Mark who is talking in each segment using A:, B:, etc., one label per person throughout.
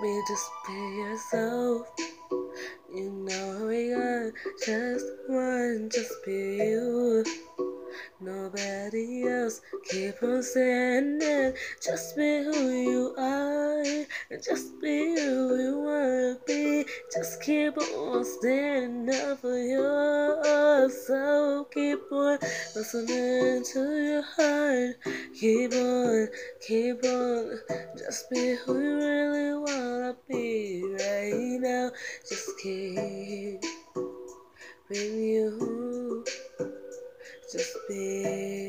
A: me, just be yourself. You know we got just one, just be you. Nobody else. Keep on it. Just be who you are. Just be who you wanna be. Just keep on standing up for yourself. Keep on listening to your heart. Keep on, keep on. Just be who you really wanna be right now. Just keep being you. Just be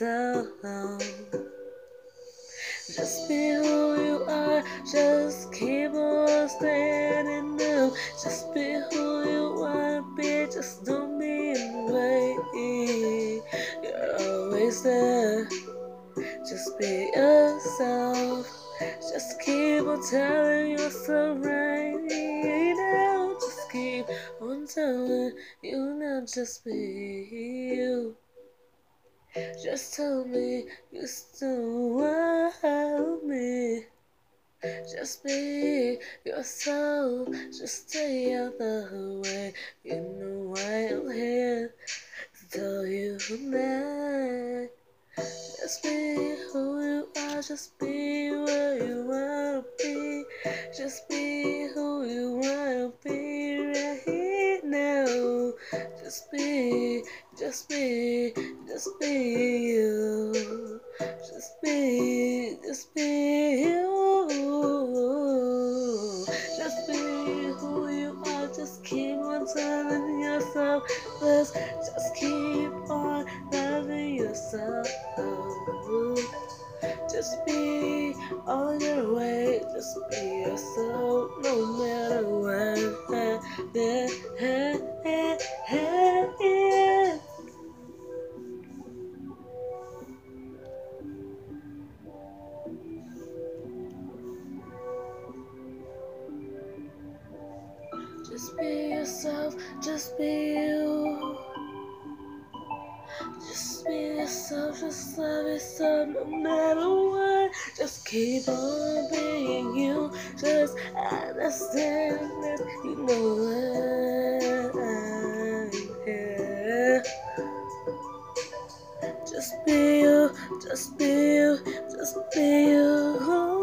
A: yourself. Just be who you are. Just keep on standing up. Just be who you wanna be. Just don't be in way. You're always there. Just be yourself. Just keep on telling yourself right now. Just keep on telling you now. Just be you. Just tell me you still want me. Just be yourself. Just stay out the way. You know I am here to tell you that. Just be who you are. Just be where you wanna be. Just be Just be, just be, just be you. Just be, just be you. Just be who you are. Just keep on telling yourself this. Just keep on loving yourself. Just be on your way. Just be yourself, no matter what. Yeah, yeah, yeah, Just be yourself, just be you. Just be yourself, just love yourself no matter what. Just keep on being you. Just understand that you know that I'm here. Just be you, just be you, just be you.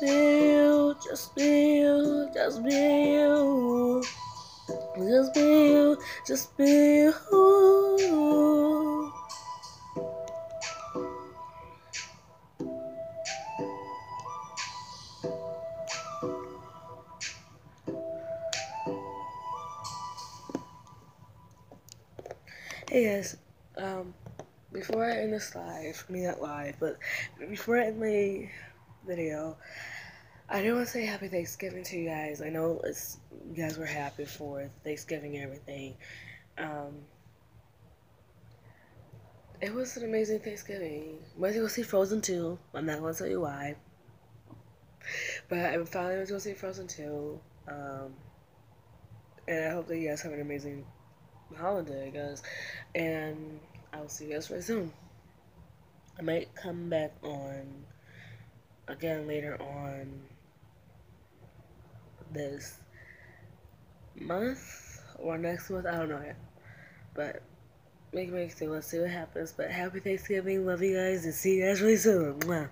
A: Be you, just be you, just be you. Just be you, just be you. Hey guys, um, before I end this live, I mean not live, but before I end my video, I do want to say happy Thanksgiving to you guys. I know it's you guys were happy for Thanksgiving and everything. Um, it was an amazing Thanksgiving. Went to see Frozen 2. I'm not going to tell you why. But I finally went to see Frozen 2. Um, and I hope that you guys have an amazing holiday, guys. And I will see you guys very soon. I might come back on again later on this month or next month. I don't know yet. But make make see. Let's see what happens. But happy Thanksgiving. Love you guys and see you guys really soon. Mwah.